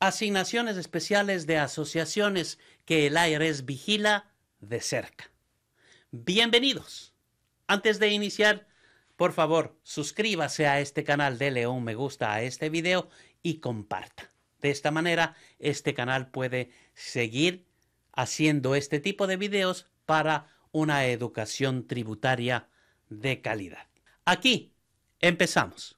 Asignaciones especiales de asociaciones que el IRS vigila de cerca. Bienvenidos. Antes de iniciar, por favor, suscríbase a este canal, dele un me gusta a este video y comparta. De esta manera, este canal puede seguir haciendo este tipo de videos para una educación tributaria de calidad. Aquí empezamos.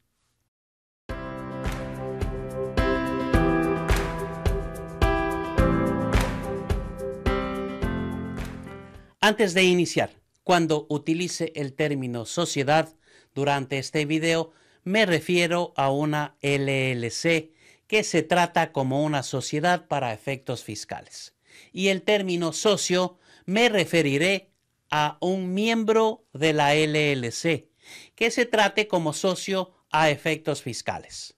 Antes de iniciar, cuando utilice el término sociedad durante este video, me refiero a una LLC que se trata como una sociedad para efectos fiscales. Y el término socio me referiré a un miembro de la LLC que se trate como socio a efectos fiscales.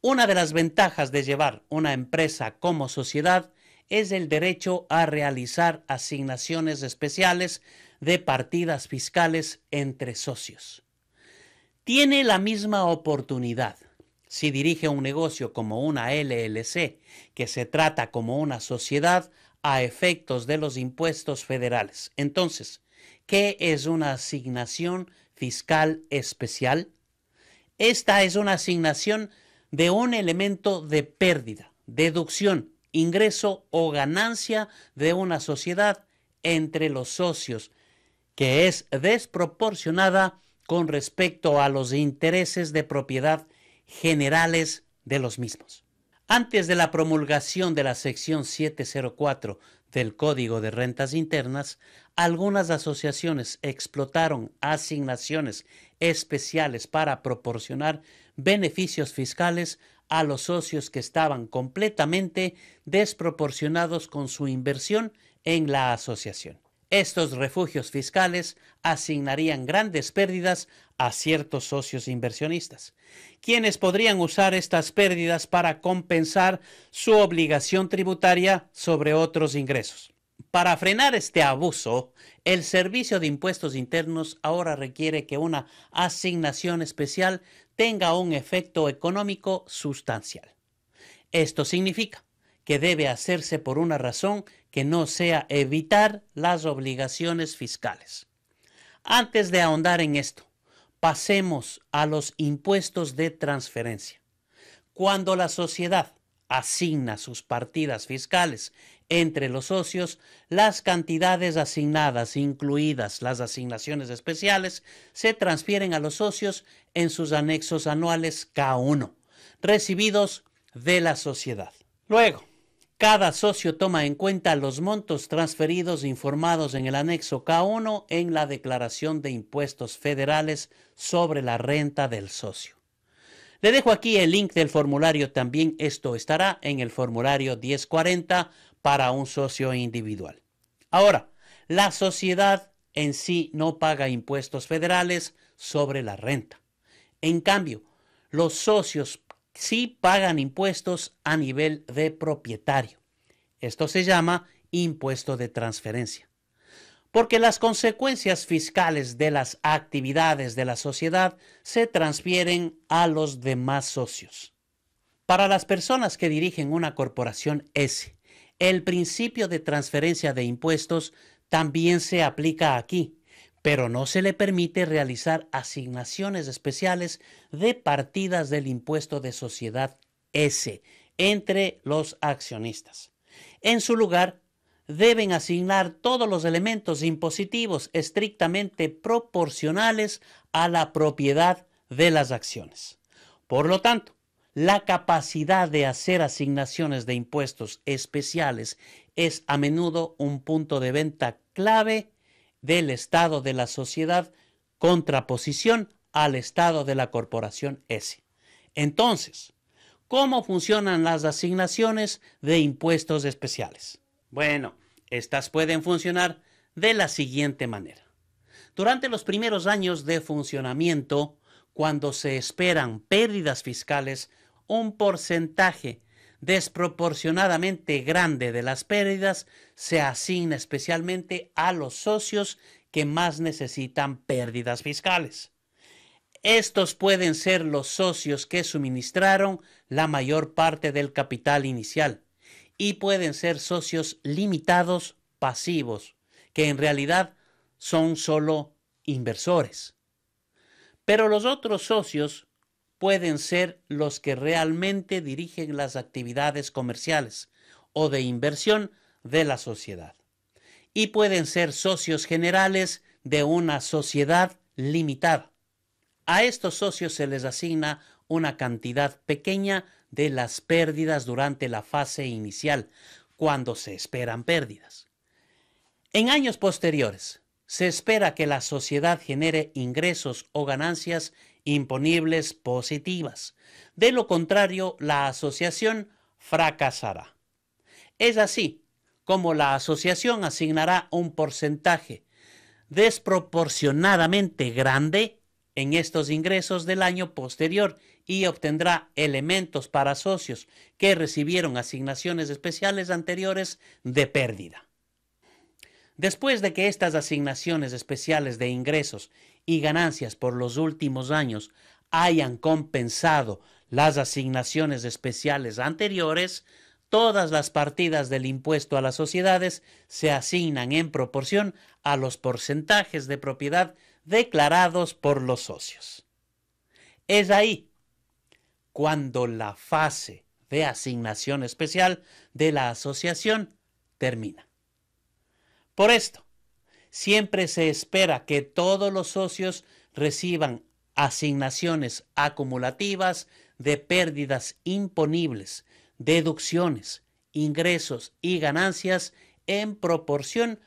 Una de las ventajas de llevar una empresa como sociedad es el derecho a realizar asignaciones especiales de partidas fiscales entre socios. Tiene la misma oportunidad si dirige un negocio como una LLC, que se trata como una sociedad a efectos de los impuestos federales. Entonces, ¿qué es una asignación fiscal especial? Esta es una asignación de un elemento de pérdida, deducción, ingreso o ganancia de una sociedad entre los socios, que es desproporcionada con respecto a los intereses de propiedad generales de los mismos. Antes de la promulgación de la sección 704 del Código de Rentas Internas, algunas asociaciones explotaron asignaciones especiales para proporcionar beneficios fiscales a los socios que estaban completamente desproporcionados con su inversión en la asociación. Estos refugios fiscales asignarían grandes pérdidas a ciertos socios inversionistas, quienes podrían usar estas pérdidas para compensar su obligación tributaria sobre otros ingresos. Para frenar este abuso, el Servicio de Impuestos Internos ahora requiere que una asignación especial tenga un efecto económico sustancial. Esto significa que debe hacerse por una razón que no sea evitar las obligaciones fiscales. Antes de ahondar en esto, pasemos a los impuestos de transferencia. Cuando la sociedad asigna sus partidas fiscales entre los socios, las cantidades asignadas, incluidas las asignaciones especiales, se transfieren a los socios en sus anexos anuales K1, recibidos de la sociedad. Luego, cada socio toma en cuenta los montos transferidos informados en el anexo K1 en la declaración de impuestos federales sobre la renta del socio. Le dejo aquí el link del formulario también. Esto estará en el formulario 1040 para un socio individual. Ahora, la sociedad en sí no paga impuestos federales sobre la renta. En cambio, los socios sí pagan impuestos a nivel de propietario. Esto se llama impuesto de transferencia porque las consecuencias fiscales de las actividades de la sociedad se transfieren a los demás socios. Para las personas que dirigen una corporación S, el principio de transferencia de impuestos también se aplica aquí, pero no se le permite realizar asignaciones especiales de partidas del impuesto de sociedad S entre los accionistas. En su lugar, deben asignar todos los elementos impositivos estrictamente proporcionales a la propiedad de las acciones. Por lo tanto, la capacidad de hacer asignaciones de impuestos especiales es a menudo un punto de venta clave del estado de la sociedad contraposición al estado de la corporación S. Entonces, ¿cómo funcionan las asignaciones de impuestos especiales? Bueno, estas pueden funcionar de la siguiente manera. Durante los primeros años de funcionamiento, cuando se esperan pérdidas fiscales, un porcentaje desproporcionadamente grande de las pérdidas se asigna especialmente a los socios que más necesitan pérdidas fiscales. Estos pueden ser los socios que suministraron la mayor parte del capital inicial y pueden ser socios limitados pasivos, que en realidad son solo inversores. Pero los otros socios pueden ser los que realmente dirigen las actividades comerciales o de inversión de la sociedad. Y pueden ser socios generales de una sociedad limitada. A estos socios se les asigna una cantidad pequeña de las pérdidas durante la fase inicial, cuando se esperan pérdidas. En años posteriores, se espera que la sociedad genere ingresos o ganancias imponibles positivas. De lo contrario, la asociación fracasará. Es así como la asociación asignará un porcentaje desproporcionadamente grande en estos ingresos del año posterior y obtendrá elementos para socios que recibieron asignaciones especiales anteriores de pérdida. Después de que estas asignaciones especiales de ingresos y ganancias por los últimos años hayan compensado las asignaciones especiales anteriores, todas las partidas del impuesto a las sociedades se asignan en proporción a los porcentajes de propiedad declarados por los socios. Es ahí cuando la fase de asignación especial de la asociación termina. Por esto, siempre se espera que todos los socios reciban asignaciones acumulativas de pérdidas imponibles, deducciones, ingresos y ganancias en proporción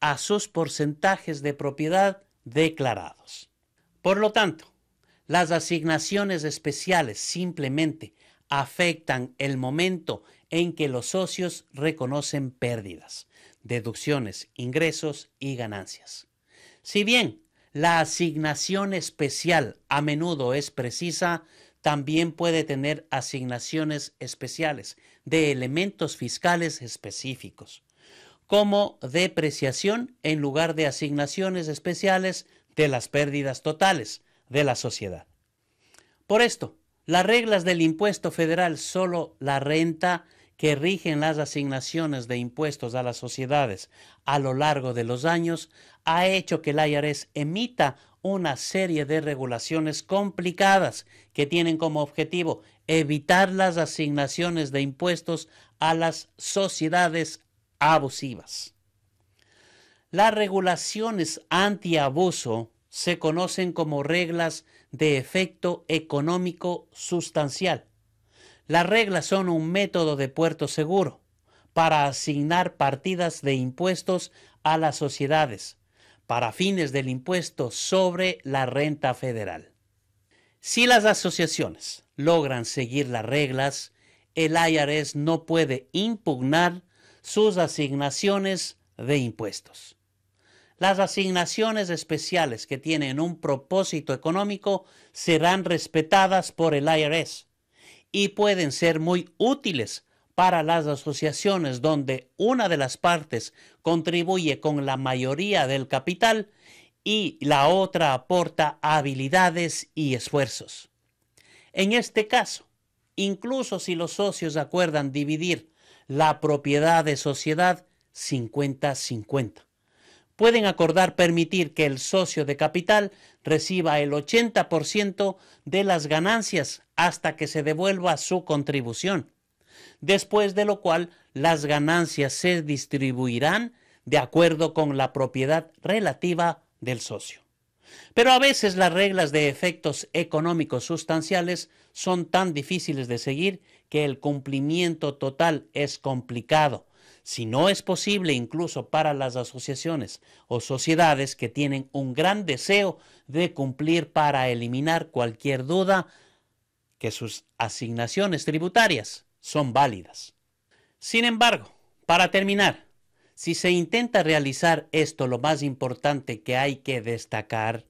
a sus porcentajes de propiedad declarados. Por lo tanto, las asignaciones especiales simplemente afectan el momento en que los socios reconocen pérdidas, deducciones, ingresos y ganancias. Si bien la asignación especial a menudo es precisa, también puede tener asignaciones especiales de elementos fiscales específicos, como depreciación en lugar de asignaciones especiales de las pérdidas totales de la sociedad. Por esto, las reglas del impuesto federal, solo la renta que rigen las asignaciones de impuestos a las sociedades a lo largo de los años, ha hecho que el IRS emita una serie de regulaciones complicadas que tienen como objetivo evitar las asignaciones de impuestos a las sociedades abusivas. Las regulaciones antiabuso se conocen como reglas de efecto económico sustancial. Las reglas son un método de puerto seguro para asignar partidas de impuestos a las sociedades para fines del impuesto sobre la renta federal. Si las asociaciones logran seguir las reglas, el IRS no puede impugnar sus asignaciones de impuestos. Las asignaciones especiales que tienen un propósito económico serán respetadas por el IRS y pueden ser muy útiles para las asociaciones donde una de las partes contribuye con la mayoría del capital y la otra aporta habilidades y esfuerzos. En este caso, incluso si los socios acuerdan dividir la propiedad de sociedad 50-50. Pueden acordar permitir que el socio de capital reciba el 80% de las ganancias hasta que se devuelva su contribución, después de lo cual las ganancias se distribuirán de acuerdo con la propiedad relativa del socio. Pero a veces las reglas de efectos económicos sustanciales son tan difíciles de seguir que el cumplimiento total es complicado, si no es posible incluso para las asociaciones o sociedades que tienen un gran deseo de cumplir para eliminar cualquier duda que sus asignaciones tributarias son válidas. Sin embargo, para terminar, si se intenta realizar esto, lo más importante que hay que destacar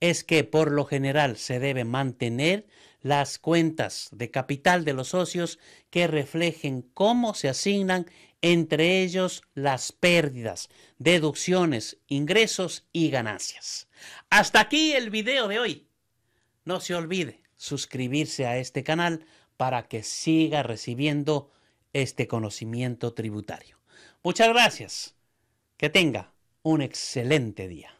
es que por lo general se debe mantener las cuentas de capital de los socios que reflejen cómo se asignan entre ellos las pérdidas, deducciones, ingresos y ganancias. Hasta aquí el video de hoy. No se olvide suscribirse a este canal para que siga recibiendo este conocimiento tributario. Muchas gracias. Que tenga un excelente día.